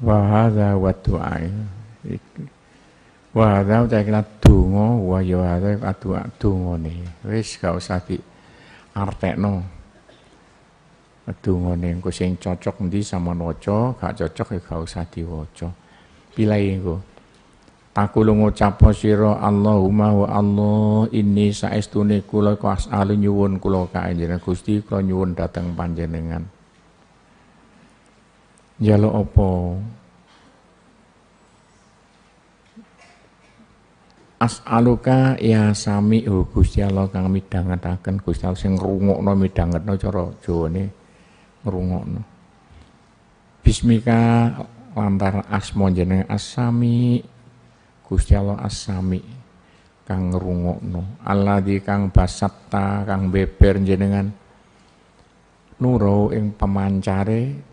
wa hadza wa du'a wa hadza ta kena donga wa ya hadza doa dongane wis gak usah di artekno. Dongane engko sing cocok endi sama waca gak cocok ya gak usah diwaca. Pilih engko. Takulu ngucap sira Allahumma wa Allah inni saestune kula as'alu nyuwun kula kanjenengan Gusti kula nyuwun dhateng panjenengan. Jalo apa? As'aluka ya sami oh Gusti Allah kang midhangetaken Gusti Allah sing ngrungokno midhangetno cara Jawane ngrungokno. Bismika lantar asma jeneng asami Gusti Allah As-Sami kang ngrungokno di kang basatta kang beber jenengan nuro ing pemancare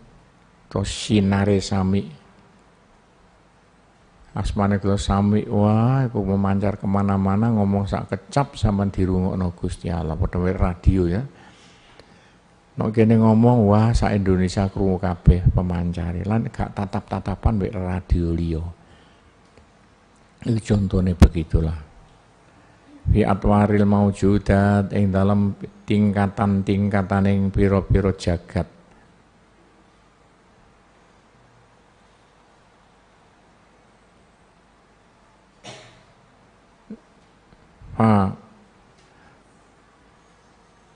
to sinare sami. Asmane kula sami wah iku memancar ke mana-mana ngomong sak kecap sama dirungokno Gusti Allah. Padha radio ya. Nek kene ngomong wah sak Indonesia krungu kabeh pemancare lan gak tatap-tatapan mek radio liya. Itu contohnya begitulah. Fi atwaril maujudat yang dalam tingkatan-tingkatan yang piro-piro jagat. Fa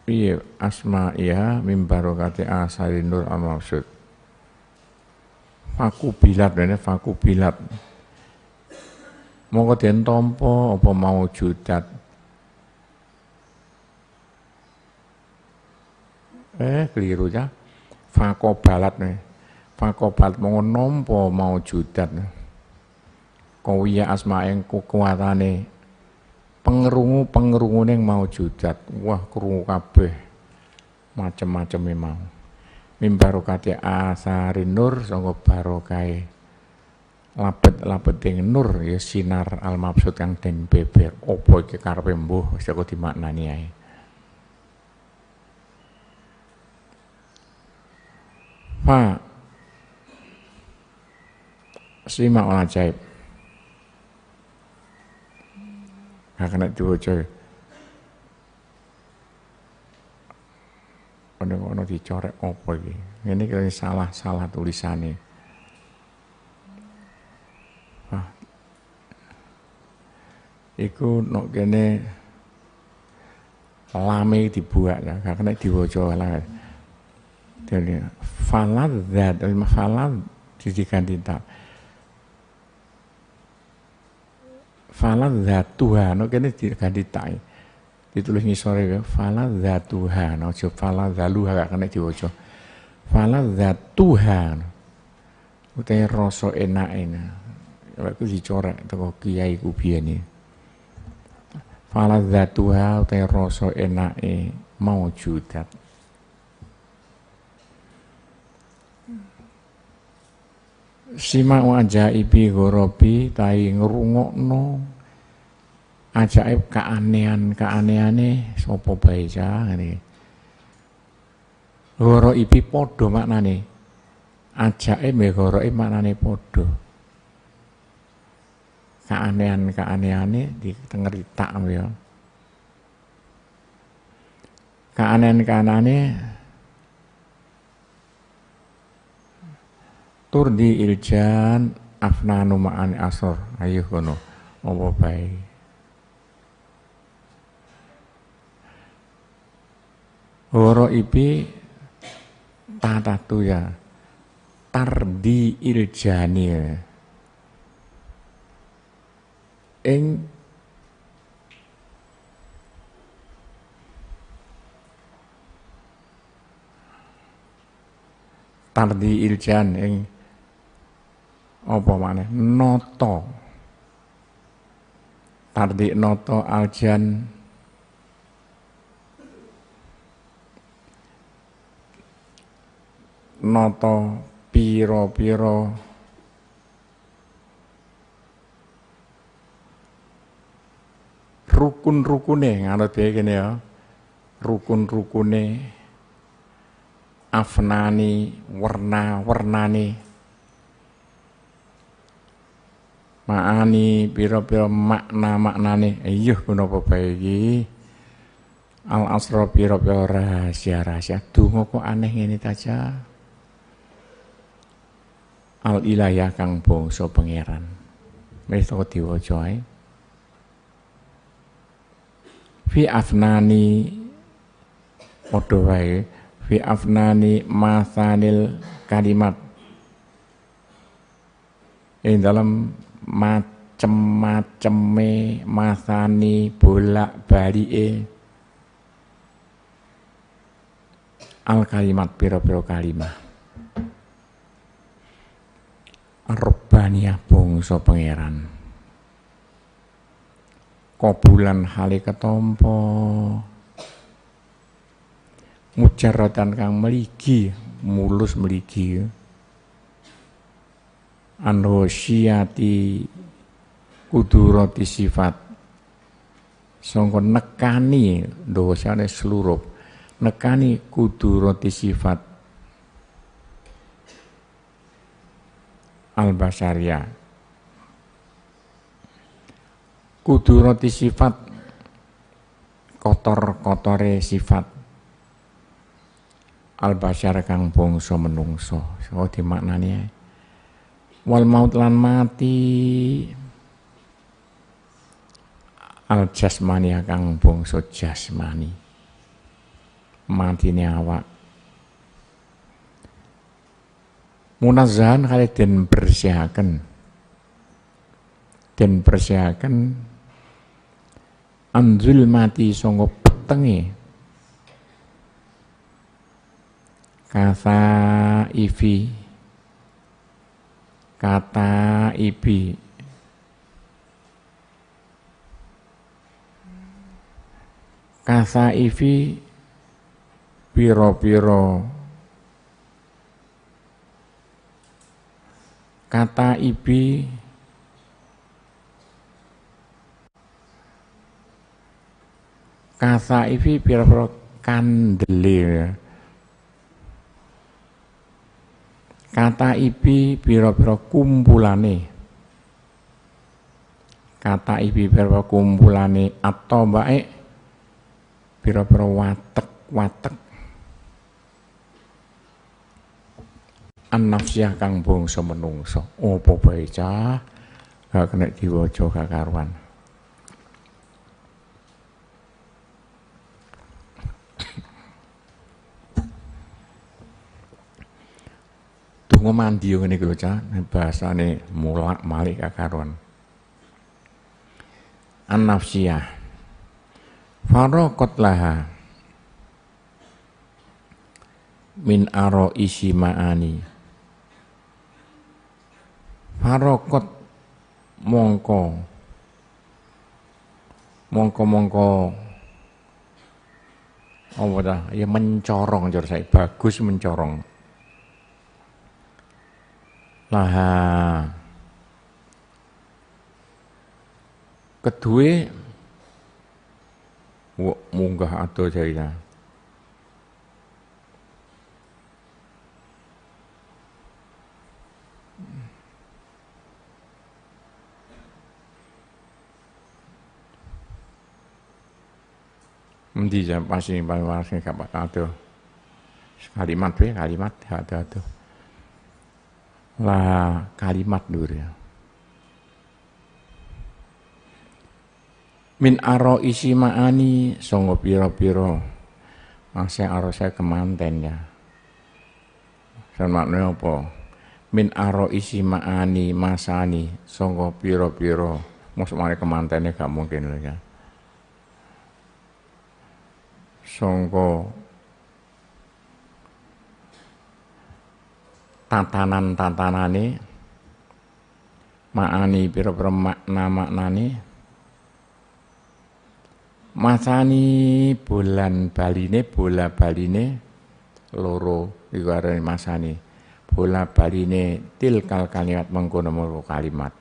Iya asma iya mimbarokati asari nur al maksud. Faku bilat ini faku bilat mongko den tampa apa mau judat? Eh keliru ya. Fakobalat nih fakobalat mongko nampa mau judat kawiya asma yang kekuatane pengerungu pengerungu yang mau judat wah kerungu kabeh. Macem-macem memang. Mimbarokati asarin nur sangka barokai lapet yang nur ya sinar al maksud kang den opo iki karepe mbuh? Wis aku dimaknani ae. Fa Sima ajaib Gak kena diwaca Ono-ono dicorek opo iki? Ini kira salah-salah tulisannya iku nok kene lame dibuat ya. Gak kena lah. Jadi falad zat falad diganti tak falad zat Tuhan nok kene diganti tak ditulis ngisore ya falad zat Tuhan aja falad zaluha gak kena diwaca. Falad zat Tuhan utai rasa enak ini aku dicorek teko kiai ku biyen faladzatuha utai rasa enake maujudat Sima ajaibi gorobi tai ngrungokno ajaib keanehan-keanehane sapa bae ngene. Goro ibi padha maknane. Ajaib me goro maknane padha keanehan-keanehane ditengerita ya. Keanehan-keanehane turdi iljan afnanu ma'ani asor ayo kono apa bae Woro ipi tatatu ya tardi iljani ya. ing tardi iljan ing apa maneh noto. Tardi noto aljan. Noto piro-piro. Rukun-rukune nganut dhewe kene ya. Rukun-rukune. Afnani warna-wernane maani pira-pira makna-maknane. Iya menapa bae iki? Al asra pira-pira rahasia-rahasia. Donga kok aneh ngene saja al ilayah kang bangsa pangeran. Wis ae fi afnani padha fi afnani masanil kalimat. Ing dalam macem-maceme masani bolak balike al kalimat piro-piro kalimat Arbaniyah bangsa pangeran. Kobulan hale ketompo Mujaratan kang meligi mulus meligi anhosyati kudurati sifat. Sangka nekani dosane seluruh. Nekani kudurati sifat. Al basaria kudurati sifat. Kotor-kotore sifat. Al basar kang bangsa menungso. So dimaknani wal maut lan mati. Al jasmani kang bangsa jasmani. Matine awak. Munazzahan kali den bersihaken den bersihaken anzul mati sangga petenge. Kasa ifi kata ibi. Kasa ivi piro-piro. Kata ibi kasa ivi piro-piro kandelir kata ibi pira-pira kumpulane. Kata ibi pira-pira kumpulane atau baik pira-pira watek-watek an-nafsiyah kang bangsa menungso apa bae cah? Gak kena diwaca kakaruan donga mandi ngene iki lho Cah, bahasane mulak malik kakaruan. An-nafsiyah. Faraqat min aro isi ma'ani. Faraqat mongko. Mongko-mongko. Apa dah ya mencorong jor saya bagus mencorong laha. Kedua munggah atau jaya Endi pasti waras gak bakal Kalimat ya kalimat ada tuh lah kalimat dulu ya. Min aro isi ma'ani songo piro-piro masih aro saya kemanten ya. Sama maknanya apa? Min aro isi ma'ani masani songo piro-piro maksud mana kemantennya gak mungkin lah ya. Songko tatanan-tatanane makani pira-pira makna-maknane. Masani bulan baline bola baline loro iku arane masani. Bola baline tilkal kalimat mengkono kalimat.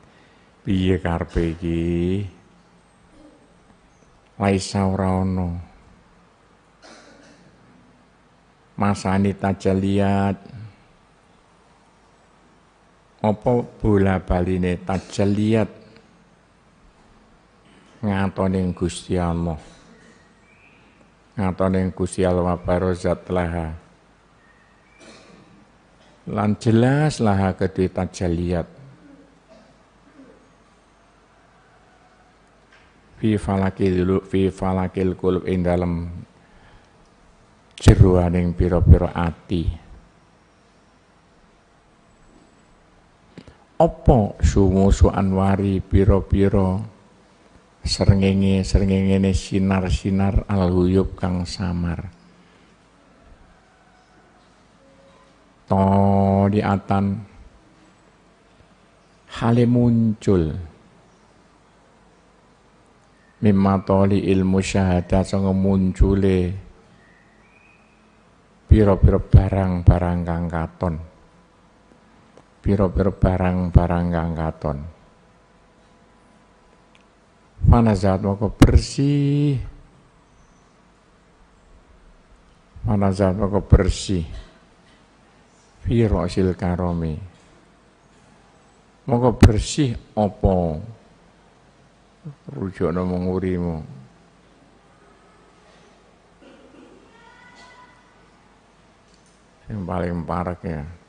Piye karepe iki? Laisa ora ono. Masani tajaliat apa bola baline tajalliyat ngatoning Gusti Allah. Ngatoning Gusti Allah barozat laha lan jelas laha kedhe tajalliyat fi falakil fi falakil kulub ing dalem jeroaning pira-pira ati Opo sumusu anwari piro-piro srengenge srengenge sinar-sinar alhuyub kang samar. To diatan hale muncul. Mimma toli ilmu syahadat sanga muncule piro-piro barang-barang kang katon piro-piro barang-barang kang katon. Mana zat moko bersih. Mana zat moko bersih. Piro sil karomi. Moko bersih opo. Rujuk no mengurimu. Yang paling parah ya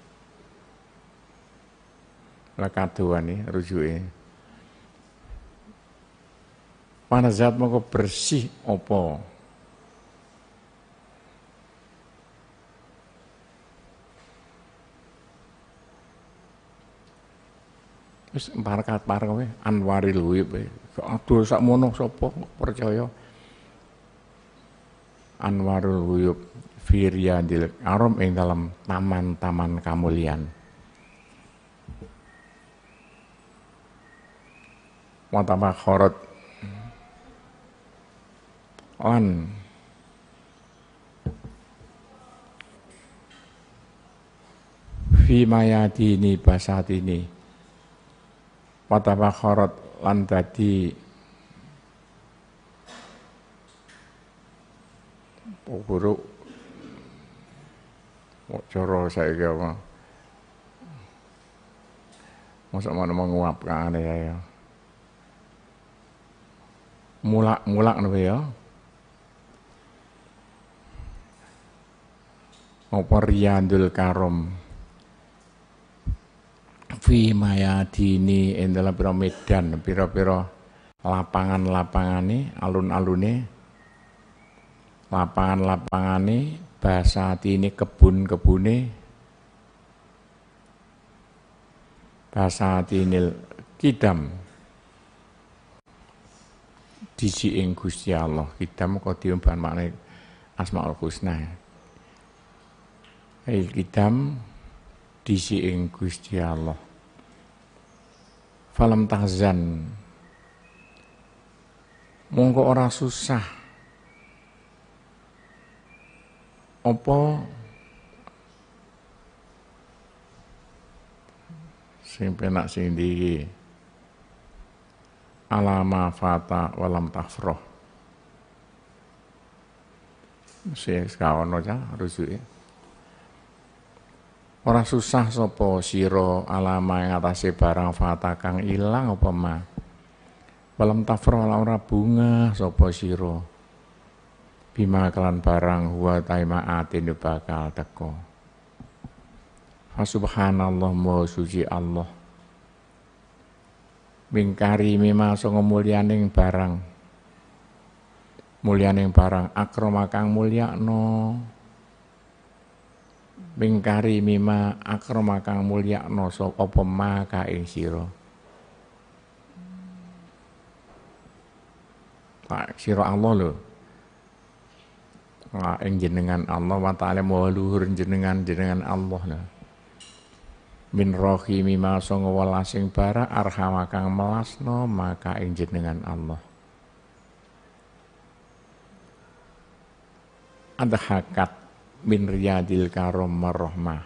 lakaduan nih rujuke. Mana zat mau bersih opo? Wis parakat parek kowe Anwaril Huyub. Aduh sakmono sapa percaya. Anwarul Huyub Firyadil Arom ing dalam taman-taman kamulian. Watabakharat lan fi mayatini basatini. Watabakharat lan dadi buruk. Cara saiki Masa mana menguapkan ya, ya mulak-mulak nopo ya. Apa riyadul karom? Fi mayadini ing dalam pira medan pira-pira lapangan-lapangane alun-alune. Lapangan-lapangane basatine kebun-kebune. Basatinil kidam disi ing Gusti Allah. Kidam qadium bahan makna Asmaul Husna. Il kidam disi ing Gusti Allah. Falam tahzan. Monggo ora susah. Apa sing penak sing ndi alama fata walam tafroh. Aja rujuk ya. Orang susah sopo siro alama yang atase barang fata kang ilang apa ma. Walam tafroh la ora bunga sopo siro. Bima kelan barang huwa taima atin bakal teko. Fasubhanallah mau suci Allah mingkari mima songo mulyaning barang. Mulyaning barang akrama kang mulyakno. Mingkari mima akrama kang mulyakno sapa apa maka ing sira. Pak sira Allah lho. Wah, ing jenengan Allah wa ta'ala maha luhur jenengan jenengan Allah nah min rohimi ma songo welasing bara arhama kang melasno maka ing jenengan Allah. Ada hakat min riyadil karom marrohmah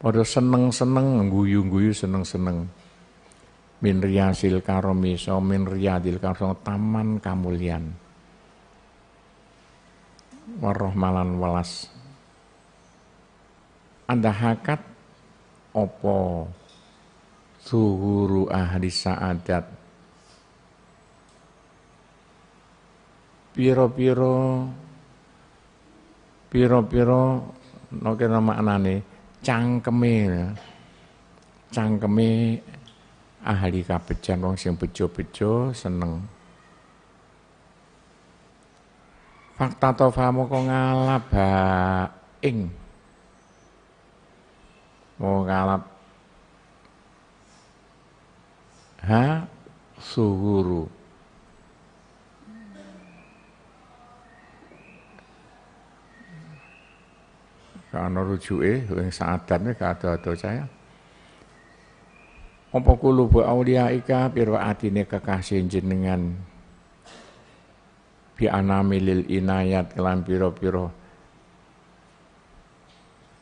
pada seneng-seneng guyu-guyu seneng-seneng. Min riyasil karomi so min riyadil karom taman kamulian warrohmalan walas anda hakat opo? Suhuru ahli sa'adat. Piro-piro piro-piro no kira maknane cangkeme ya. cangkeme ahli kabejan wong sing bejo-bejo seneng. Fakta tofa moko ngalap ing mau ngalap. Ha? Suhuru. Karena rujuke yang saatane kada-ada saya. Apa kulubu ika piro atine kekasih jenengan? Bi anamilil inayat kelan piro-piro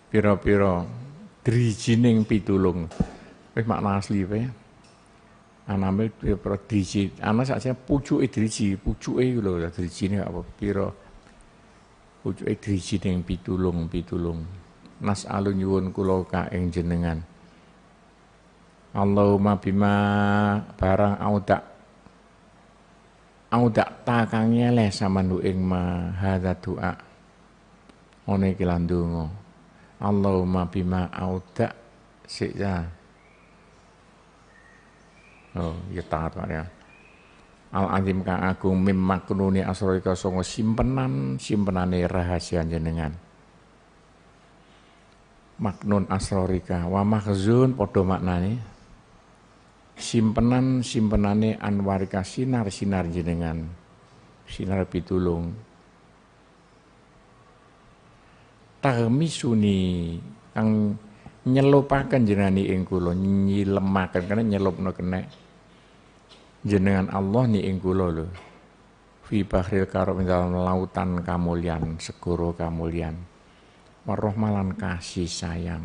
piro-piro drijining pitulung. Wis makna asli ya. Anamil piro driji. Ana sakjane pucuke driji, pucuke lho drijine apa piro pucuke drijining pitulung-pitulung. Nas alun nyuwun kula ka jenengan. Allahumma bima barang audak audak ta kang nyeleh samanu ing ma hadza doa one iki lan Allahumma bima audak siksa. Oh ya taat ya. Al azim kang agung mim maknuni asrorika songo simpenan simpenane rahasia jenengan. Maknun asrorika wa makhzun padha maknane. Simpenan simpenane anwarika sinar sinar jenengan. Sinar pitulung suni kang nyelupaken jenani ing kula nyilemaken karena nyelupno kena jenengan Allah ni ing kula lho. Fi bahril karom dalam lautan kamulian segoro kamulian. Malan kasih sayang.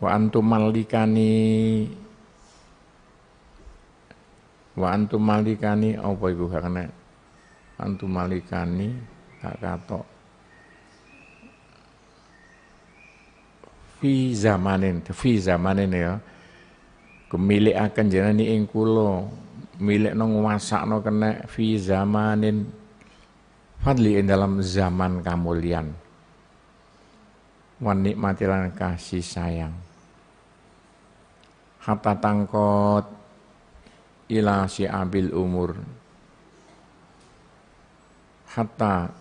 Wa antum malikani wa antum malikani apa ibu karena antum malikani tak katok fi zamanin fi zamanin ya. Kemilik akan jenani ing kula milik nang wasakno kena fi zamanin. Fadli ing dalam zaman kamulian. Wan nikmatilan kasih sayang. Hatta tangkot ila si abil umur. Hatta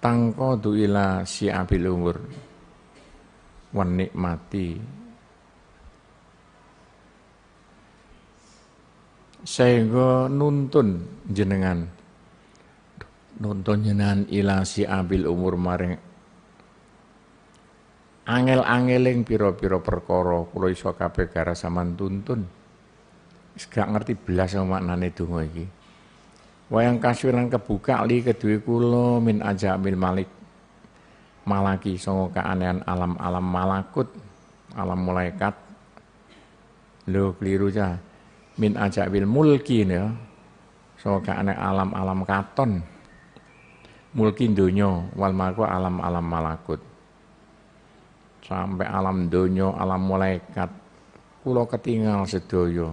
tangkodu ila si abil umur wan nikmati sehingga nuntun jenengan nuntun jenengan ila si abil umur maring angel-angeling piro-piro perkara kula iso kabeh gara sampean tuntun. Gak ngerti belas maknane donga iki. Wayang kaswiran kebuka li kedue kula min ajabil malik malaki songo keanehan alam-alam malakut, alam malaikat. Lho keliru ja. Min ajabil mulki ya. Songo keanehan alam-alam katon. Mulki donya wal alam-alam malakut sampai alam donya, alam malaikat kula ketinggal sedaya.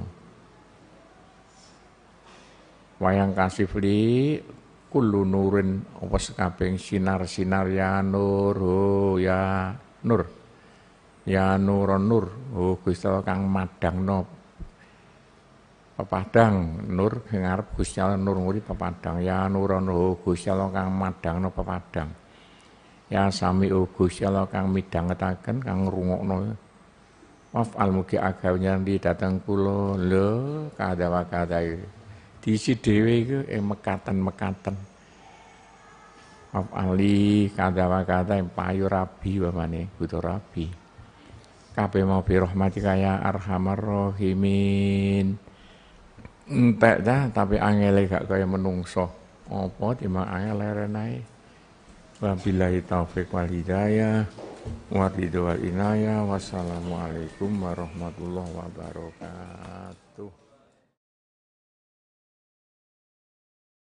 Wayang kasih li kullu nurin apa sekabeng sinar-sinar ya nur oh ya nur. Ya nur nur. Oh Gusti kang madangno pepadang nur sing arep Gusti nur nguri pepadang. Ya nur nur. Oh Gusti kang madangno pepadang. Ya sami Gusti Allah kang midhangetaken kang ngrungokno. al mugi agawe nyandi datang kula. Lho kadawa kadai. Diisi dhewe iku ing mekaten-mekaten. ali kadawa kadai payu rabi wamane butuh rabi. Kabeh mau bi rahmatika ya arhamar rahimin. Entek dah tapi angele gak kaya menungso. Apa timbang angel leren ae. Wabillahi taufiq wal hidayah wa ridho wal inayah. Wassalamualaikum warahmatullahi wabarakatuh.